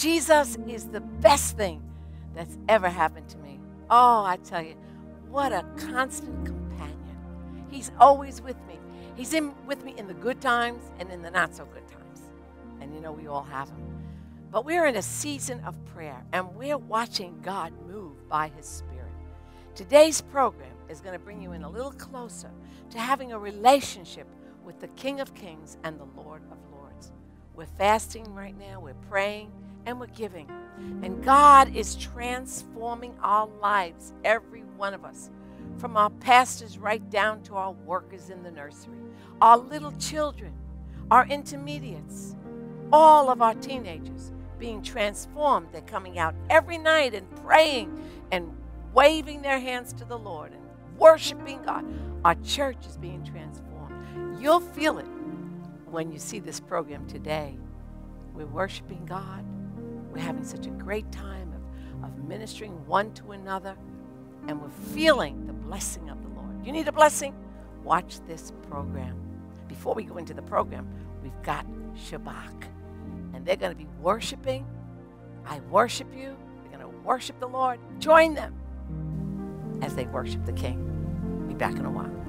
Jesus is the best thing that's ever happened to me. Oh, I tell you, what a constant companion. He's always with me. He's in with me in the good times and in the not so good times. And you know, we all have them. But we're in a season of prayer and we're watching God move by His Spirit. Today's program is going to bring you in a little closer to having a relationship with the King of Kings and the Lord of Lords. We're fasting right now, we're praying, and we're giving. And God is transforming our lives, every one of us, from our pastors right down to our workers in the nursery, our little children, our intermediates, all of our teenagers being transformed. They're coming out every night and praying and waving their hands to the Lord and worshiping God. Our church is being transformed. You'll feel it when you see this program today. We're worshiping God. We're having such a great time of, of ministering one to another, and we're feeling the blessing of the Lord. You need a blessing? Watch this program. Before we go into the program, we've got Shabach. And they're going to be worshiping. I worship you. They're going to worship the Lord. Join them as they worship the King. Be back in a while.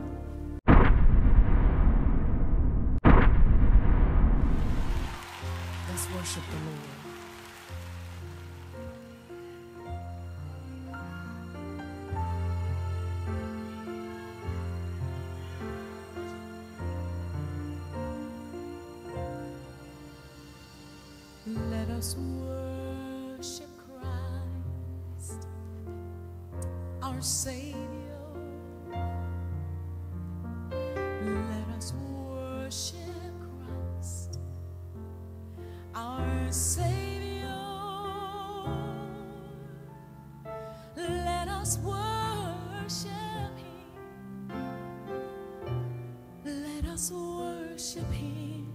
Us worship Him.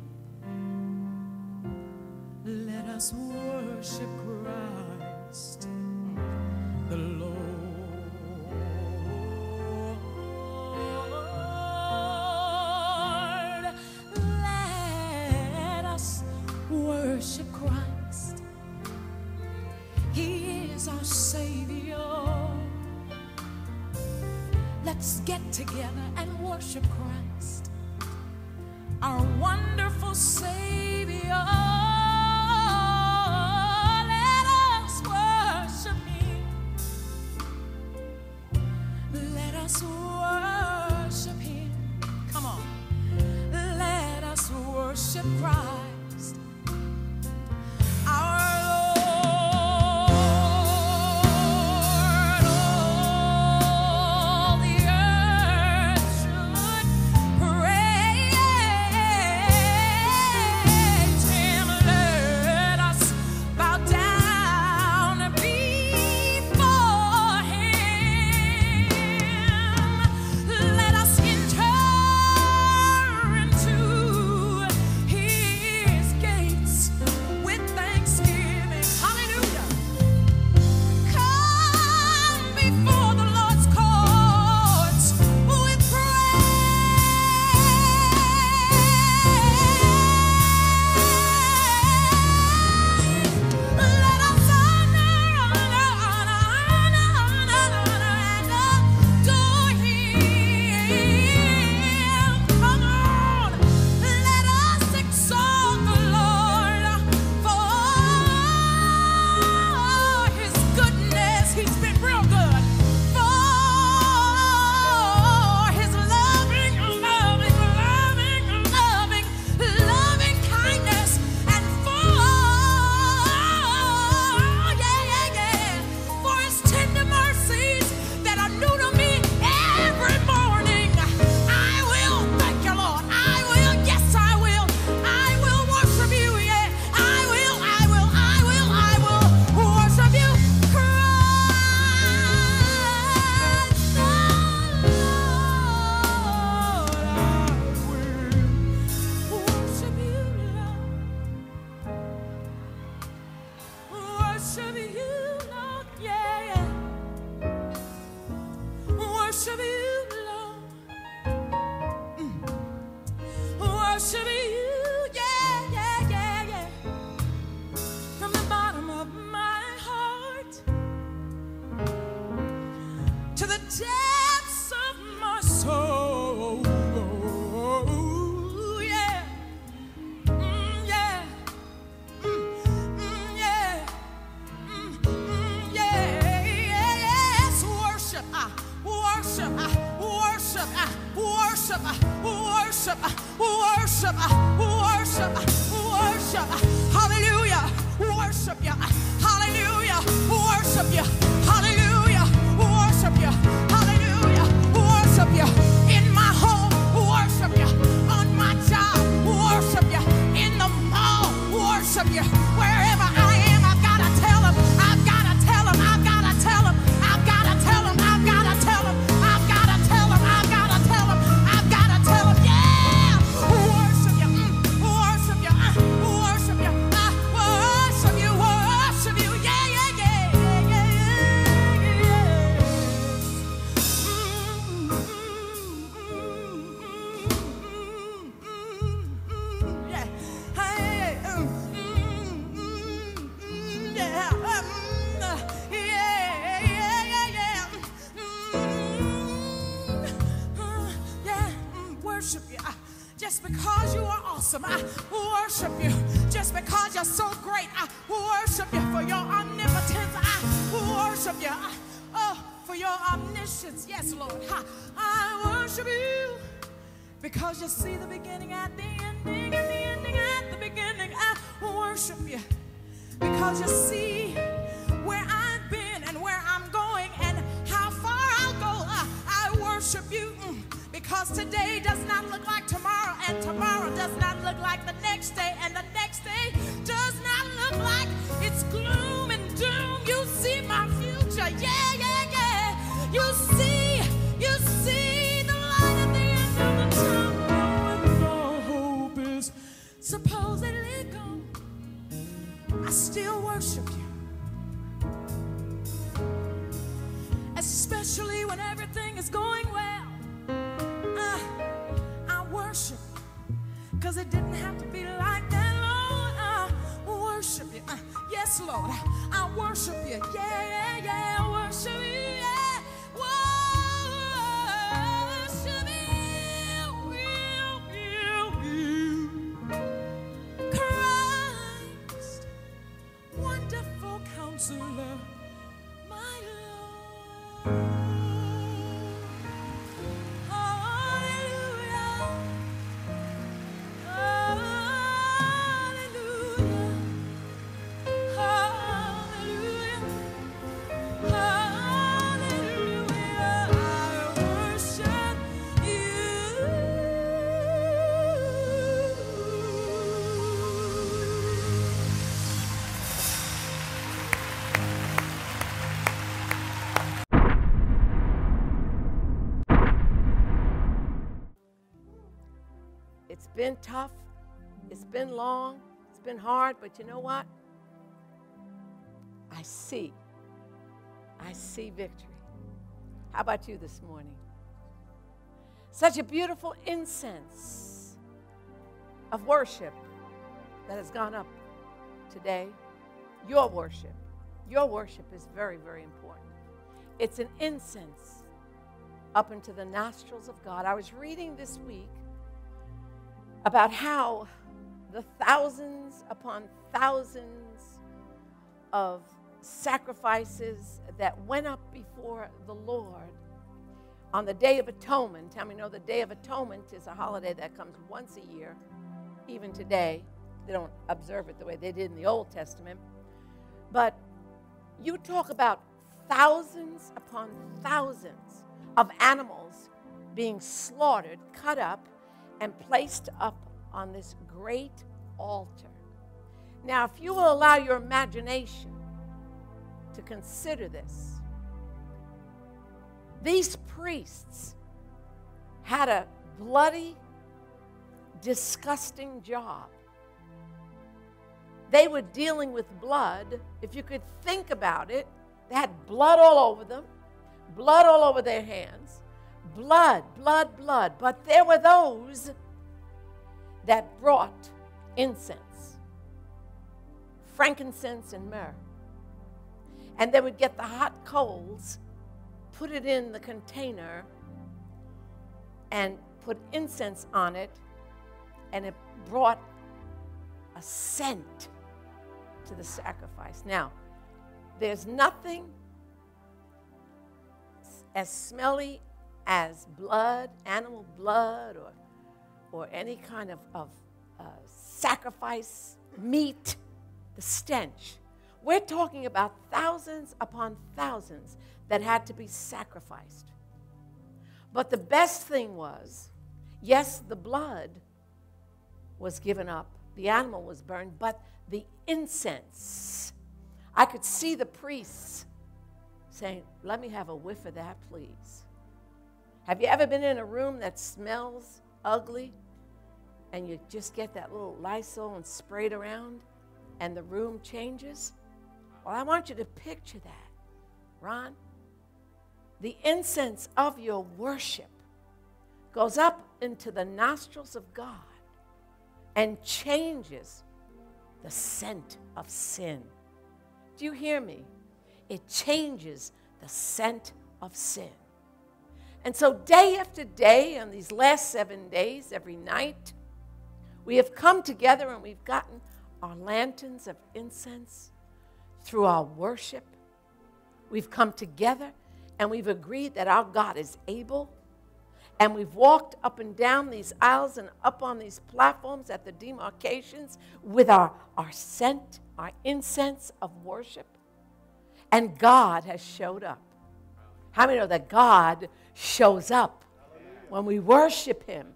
Let us worship Christ the Lord. Let us worship Christ. He is our Savior. Let's get together and worship Christ, you. Uh, Oh, for your omniscience. Yes, Lord. I worship you. Because you see the beginning at the ending and the ending at the beginning. I worship you. Because you see where I've been and where I'm going and how far I'll go. I, I worship you. Mm. Because today does not look like tomorrow, and tomorrow does not look like the next day, and the next day does not look like it's gloom still worship you. Especially when everything is going well. Uh, I worship because it didn't have to be like that, Lord. I worship you. Uh, yes, Lord. I worship you. Yeah, yeah, yeah. Been tough. It's been long. It's been hard, but you know what? I see. I see victory. How about you this morning? Such a beautiful incense of worship that has gone up today. Your worship. Your worship is very, very important. It's an incense up into the nostrils of God. I was reading this week about how the thousands upon thousands of sacrifices that went up before the Lord on the Day of Atonement. How many know the Day of Atonement is a holiday that comes once a year, even today. They don't observe it the way they did in the Old Testament. But you talk about thousands upon thousands of animals being slaughtered, cut up, and placed up on this great altar. Now, if you will allow your imagination to consider this, these priests had a bloody, disgusting job. They were dealing with blood. If you could think about it, they had blood all over them, blood all over their hands, blood, blood, blood. But there were those that brought incense, frankincense, and myrrh. And they would get the hot coals, put it in the container and put incense on it, and it brought a scent to the sacrifice. Now, there's nothing as smelly as blood, animal blood, or, or any kind of, of uh, sacrifice meat, the stench. We're talking about thousands upon thousands that had to be sacrificed. But the best thing was yes, the blood was given up, the animal was burned, but the incense. I could see the priests saying, Let me have a whiff of that, please. Have you ever been in a room that smells ugly and you just get that little Lysol and spray it around and the room changes? Well, I want you to picture that, Ron. The incense of your worship goes up into the nostrils of God and changes the scent of sin. Do you hear me? It changes the scent of sin. And so, day after day, on these last seven days, every night, we have come together and we've gotten our lanterns of incense through our worship. We've come together and we've agreed that our God is able. And we've walked up and down these aisles and up on these platforms at the demarcations with our, our scent, our incense of worship. And God has showed up. How many know that God shows up? When we worship Him,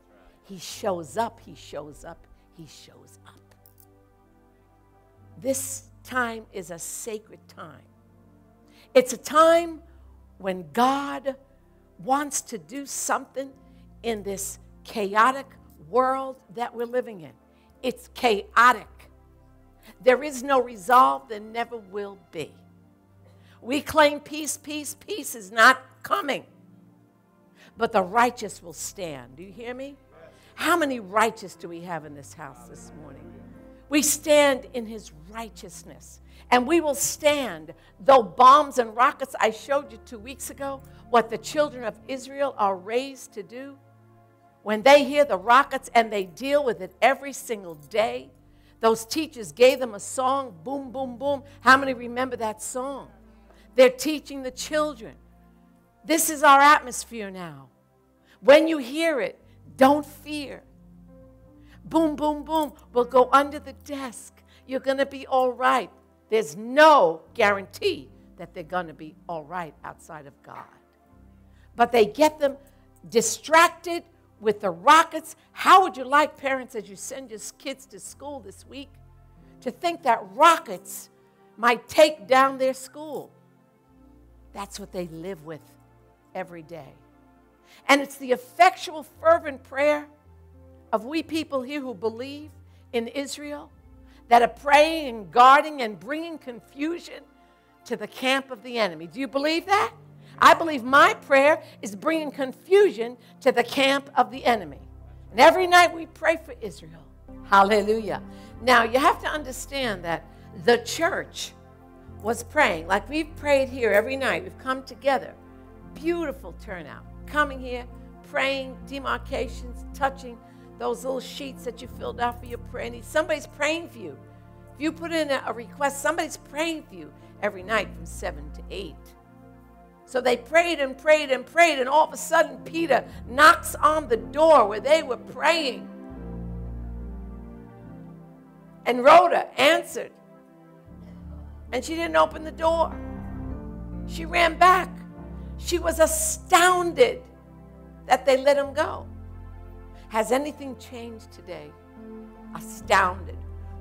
He shows up, He shows up, He shows up. This time is a sacred time. It's a time when God wants to do something in this chaotic world that we're living in. It's chaotic. There is no resolve, there never will be. We claim peace, peace, peace is not coming. But the righteous will stand. Do you hear me? How many righteous do we have in this house this morning? We stand in his righteousness. And we will stand, though bombs and rockets, I showed you two weeks ago what the children of Israel are raised to do. When they hear the rockets and they deal with it every single day, those teachers gave them a song, boom, boom, boom. How many remember that song? They're teaching the children. This is our atmosphere now. When you hear it, don't fear. Boom, boom, boom. We'll go under the desk. You're going to be all right. There's no guarantee that they're going to be all right outside of God. But they get them distracted with the rockets. How would you like, parents, as you send your kids to school this week, to think that rockets might take down their school? That's what they live with every day. And it's the effectual, fervent prayer of we people here who believe in Israel that are praying and guarding and bringing confusion to the camp of the enemy. Do you believe that? I believe my prayer is bringing confusion to the camp of the enemy. And every night we pray for Israel. Hallelujah. Now, you have to understand that the church was praying. Like we've prayed here every night. We've come together. Beautiful turnout. Coming here, praying, demarcations, touching those little sheets that you filled out for your prayer needs. Somebody's praying for you. If you put in a request, somebody's praying for you every night from 7 to 8. So they prayed and prayed and prayed, and all of a sudden, Peter knocks on the door where they were praying. And Rhoda answered. And she didn't open the door. She ran back. She was astounded that they let him go. Has anything changed today? Astounded.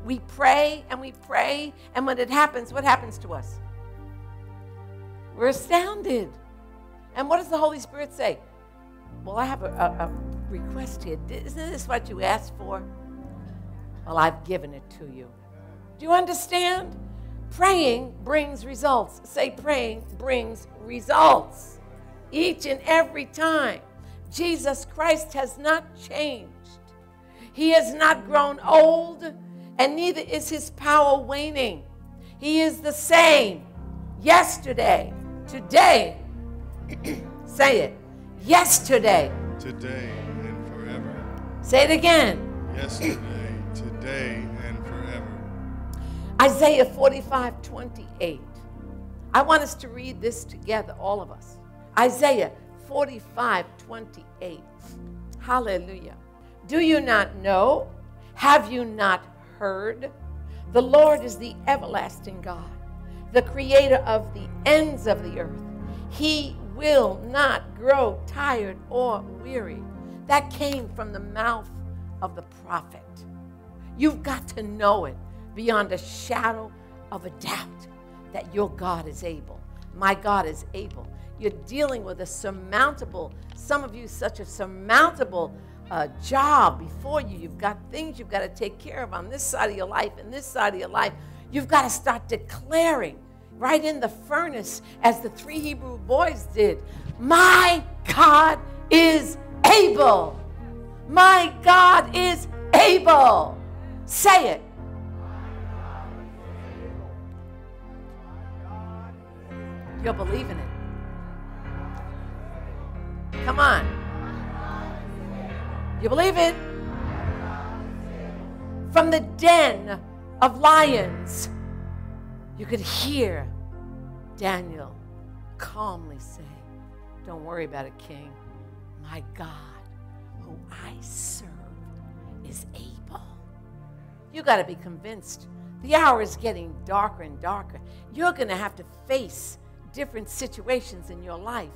We pray and we pray, and when it happens, what happens to us? We're astounded. And what does the Holy Spirit say? Well, I have a, a, a request here. Isn't this what you asked for? Well, I've given it to you. Do you understand? Praying brings results. Say, praying brings results. Each and every time. Jesus Christ has not changed. He has not grown old, and neither is his power waning. He is the same yesterday, today, Say it. Yesterday. today, and forever. Say it again. Yesterday, today. Isaiah 45 28. I want us to read this together, all of us. Isaiah 45 28. Hallelujah. Do you not know? Have you not heard? The Lord is the everlasting God, the creator of the ends of the earth. He will not grow tired or weary. That came from the mouth of the prophet. You've got to know it beyond a shadow of a doubt that your God is able. My God is able. You're dealing with a surmountable, some of you, such a surmountable uh, job before you. You've got things you've got to take care of on this side of your life and this side of your life. You've got to start declaring right in the furnace, as the three Hebrew boys did My God is able. My God is able. Say it. You're in it. Come on. You believe it? From the den of lions, you could hear Daniel calmly say, Don't worry about it, King. My God, who I serve, is able. You got to be convinced. The hour is getting darker and darker. You're going to have to face different situations in your life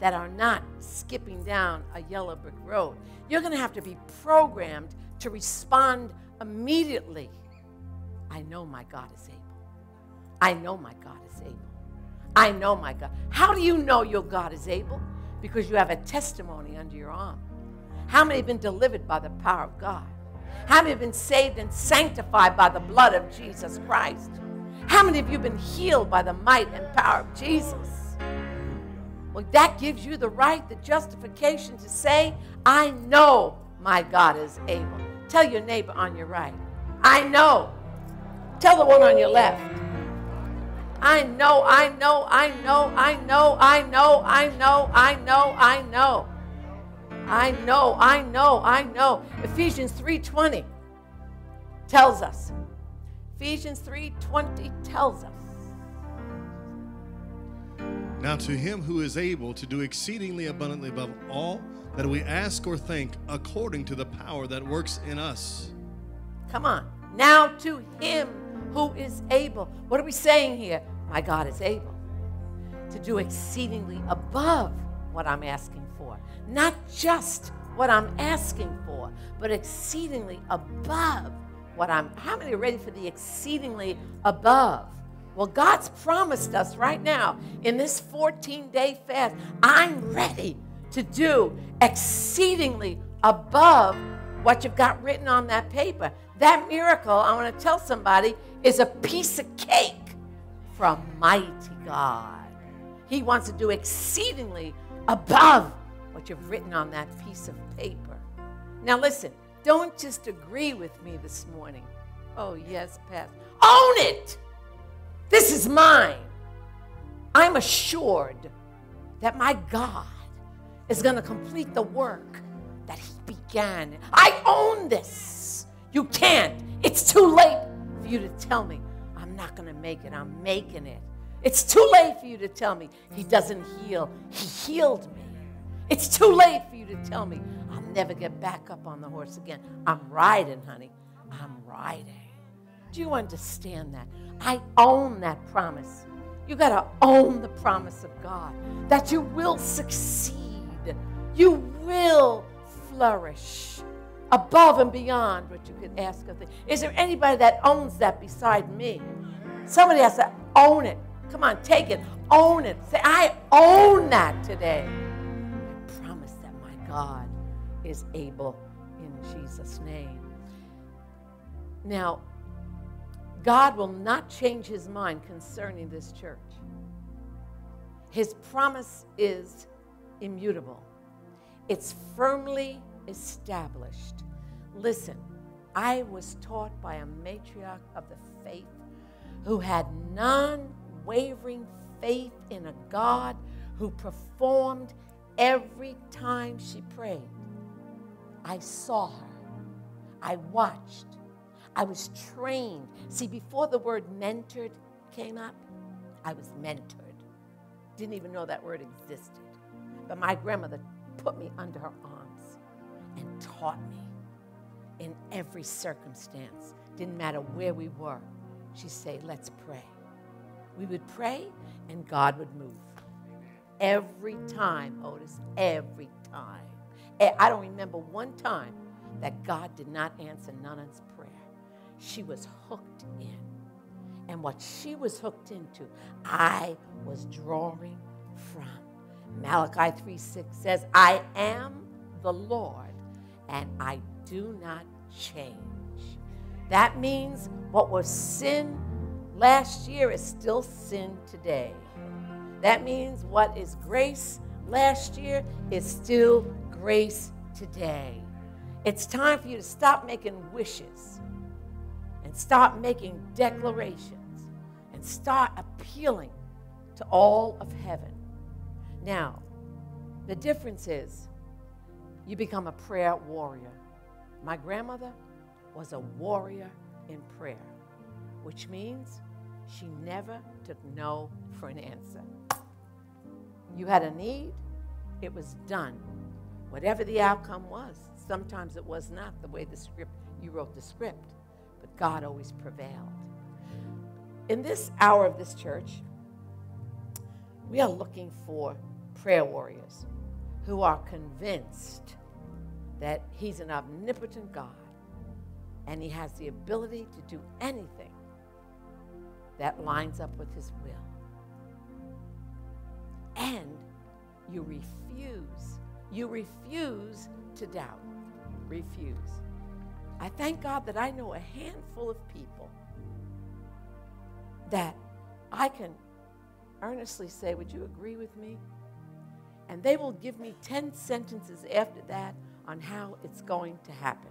that are not skipping down a yellow brick road. You're going to have to be programmed to respond immediately. I know my God is able. I know my God is able. I know my God. How do you know your God is able? Because you have a testimony under your arm. How many have been delivered by the power of God? How many have been saved and sanctified by the blood of Jesus Christ? How many of you have been healed by the might and power of Jesus? Well, that gives you the right, the justification to say, I know my God is able. Tell your neighbor on your right, I know. Tell the one on your left, I know, I know, I know, I know, I know, I know, I know, I know. I know, I know, I know. Ephesians 3:20 tells us. Ephesians 3:20 tells us. Now to him who is able to do exceedingly abundantly above all that we ask or think, according to the power that works in us. Come on. Now to him who is able. What are we saying here? My God is able to do exceedingly above what I'm asking for. Not just what I'm asking for, but exceedingly above what I'm. How many are ready for the exceedingly above? Well, God's promised us right now in this 14 day fast, I'm ready to do exceedingly above what you've got written on that paper. That miracle, I want to tell somebody, is a piece of cake from mighty God. He wants to do exceedingly above what you've written on that piece of paper. Now, listen, don't just agree with me this morning. Oh, yes, Pastor. Own it! This is mine. I'm assured that my God is going to complete the work that He began. I own this. You can't. It's too late for you to tell me I'm not going to make it. I'm making it. It's too late for you to tell me He doesn't heal. He healed me. It's too late for you to tell me I'll never get back up on the horse again. I'm riding, honey. I'm riding. Do you understand that? I own that promise. You got to own the promise of God that you will succeed. You will flourish above and beyond what you could ask of. Is there anybody that owns that beside me? Somebody has to own it. Come on, take it. Own it. Say, I own that today. God is able in Jesus' name. Now, God will not change his mind concerning this church. His promise is immutable, it's firmly established. Listen, I was taught by a matriarch of the faith who had non wavering faith in a God who performed every time she prayed. I saw her. I watched. I was trained. See, before the word mentored came up, I was mentored. Didn't even know that word existed. But my grandmother put me under her arms and taught me in every circumstance. Didn't matter where we were. She'd say, Let's pray. We would pray and God would move. Every time, Otis, every time. Eh, I don't remember one time that God did not answer Nana's prayer. She was hooked in. And what she was hooked into, I was drawing from. Malachi 3 6 says, I am the Lord and I do not change. That means what was sin last year is still sin today. That means what is grace last year is still grace today. It's time for you to stop making wishes and stop making declarations and start appealing to all of heaven. Now, the difference is you become a prayer warrior. My grandmother was a warrior in prayer, which means she never took no for an answer. You had a need, it was done. Whatever the outcome was, sometimes it was not the way the script you wrote the script, but God always prevailed. In this hour of this church, we are looking for prayer warriors who are convinced that He's an omnipotent God and He has the ability to do anything that lines up with His will. You refuse, you refuse to doubt. Refuse. I thank God that I know a handful of people that I can earnestly say, Would you agree with me? And they will give me 10 sentences after that on how it's going to happen.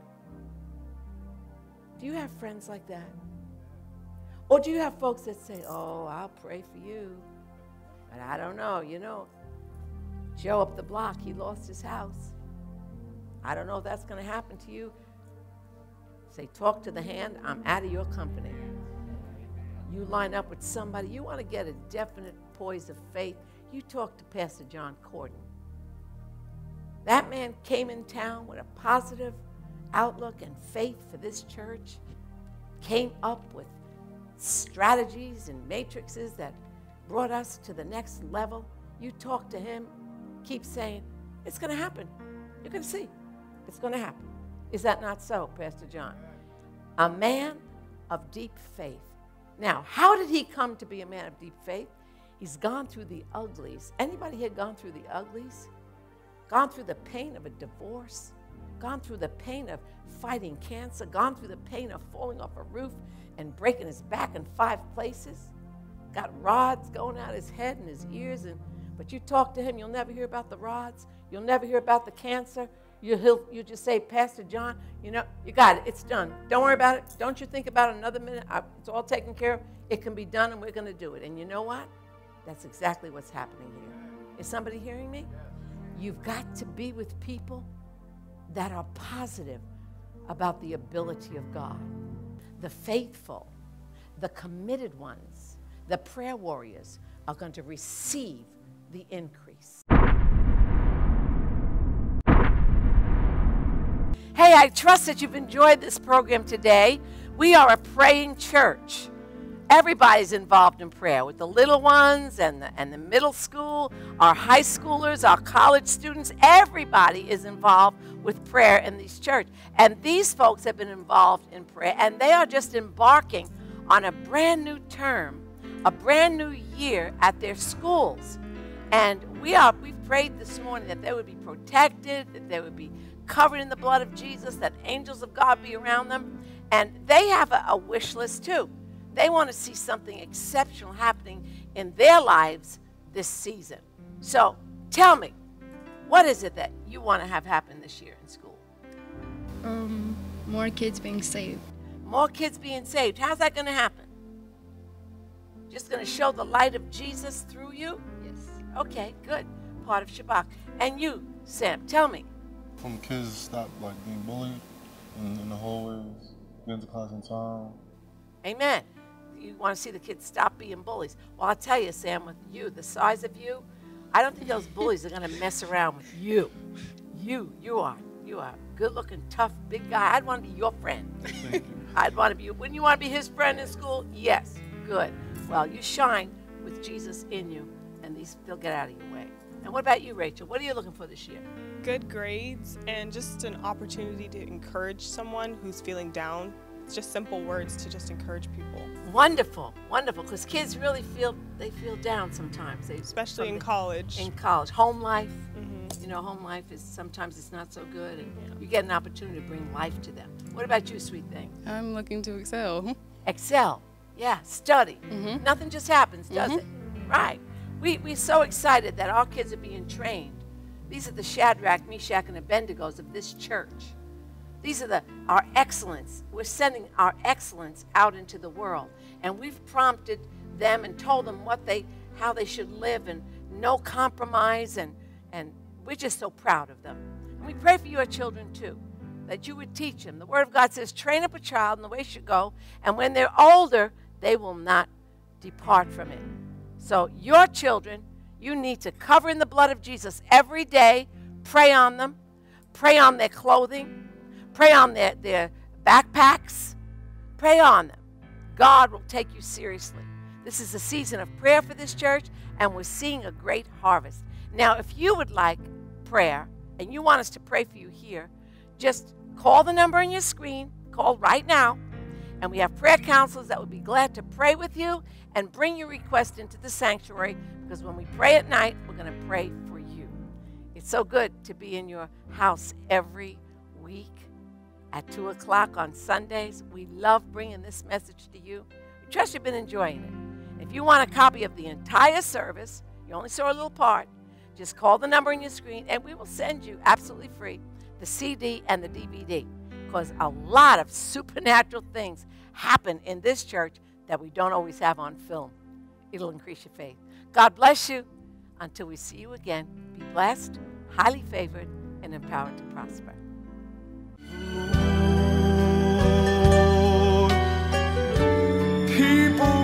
Do you have friends like that? Or do you have folks that say, Oh, I'll pray for you? But I don't know. You know, Joe up the block, he lost his house. I don't know if that's going to happen to you. Say, talk to the hand, I'm out of your company. You line up with somebody, you want to get a definite poise of faith, you talk to Pastor John Corden. That man came in town with a positive outlook and faith for this church, came up with strategies and matrices that brought us to the next level. You talk to him, keep saying, It's going to happen. You're going to see. It's going to happen. Is that not so, Pastor John? A man of deep faith. Now, how did he come to be a man of deep faith? He's gone through the uglies. Anybody here gone through the uglies? Gone through the pain of a divorce? Gone through the pain of fighting cancer? Gone through the pain of falling off a roof and breaking his back in five places? Got rods going out his head and his ears and but you talk to him, you'll never hear about the rods. You'll never hear about the cancer. You, he'll, you just say, Pastor John, you know, you got it. It's done. Don't worry about it. Don't you think about it another minute. I, it's all taken care of. It can be done, and we're going to do it. And you know what? That's exactly what's happening here. Is somebody hearing me? You've got to be with people that are positive about the ability of God. The faithful, the committed ones, the prayer warriors are going to receive the increase. Hey, I trust that you've enjoyed this program today. We are a praying church. Everybody's involved in prayer with the little ones and the, and the middle school, our high schoolers, our college students. Everybody is involved with prayer in this church. And these folks have been involved in prayer, and they are just embarking on a brand new term, a brand new year at their schools. And we are we prayed this morning that they would be protected, that they would be covered in the blood of Jesus, that angels of God be around them. And they have a, a wish list too. They want to see something exceptional happening in their lives this season. So tell me, what is it that you want to have happen this year in school? Um, more kids being saved. More kids being saved. How's that going to happen? Just going to show the light of Jesus through you? Okay, good. Part of Shabach. And you, Sam, tell me. From kids stop like being bullied in, in the hallways, get into class on time. Amen. You want to see the kids stop being bullies. Well, I'll tell you, Sam, with you, the size of you, I don't think those bullies are going to mess around with you. You, you are. You are a good looking, tough, big guy. I'd want to be your friend. Thank you. I'd want to be, wouldn't you want to be his friend in school? Yes. Good. Well, you shine with Jesus in you, and these, they'll get out of your way. And what about you, Rachel? What are you looking for this year? good grades and just an opportunity to encourage someone who's feeling down. It's just simple words to just encourage people, Wonderful, wonderful. Because kids really feel they feel down sometimes. They, especially in something- college. in college. Home life, Mhm. you know, home life is sometimes it's not so good, and you get an opportunity to bring life to them. What about you, sweet thing? I'm looking to excel. Excel, yeah, study. Mhm. Nothing just happens, does it? Right. We we're so excited that our kids are being trained. These are the Shadrach, Meshach, and Abednego's of this church. These are the our excellence. We're sending our excellence out into the world, and we've prompted them and told them what they how they should live and no compromise and and we're just so proud of them. And we pray for your children too, that you would teach them. The Word of God says, train up a child in the way he should go, and when they're older, they will not depart from it. So your children, you need to cover in the blood of Jesus every day, pray on them, pray on their clothing, pray on their, their backpacks, pray on them. God will take you seriously. This is a season of prayer for this church, and we're seeing a great harvest. Now, if you would like prayer and you want us to pray for you here, just call the number on your screen, call right now, and we have prayer counselors that would be glad to pray with you and bring your request into the sanctuary because when we pray at night, we're going to pray for you. It's so good to be in your house every week at 2 o'clock on Sundays. We love bringing this message to you. We trust you've been enjoying it. If you want a copy of the entire service, you only saw a little part, just call the number on your screen and we will send you absolutely free the CD and the DVD because a lot of supernatural things happen in this church that we don't always have on film. It'll increase your faith. God bless you. Until we see you again, be blessed, highly favored, and empowered to prosper. People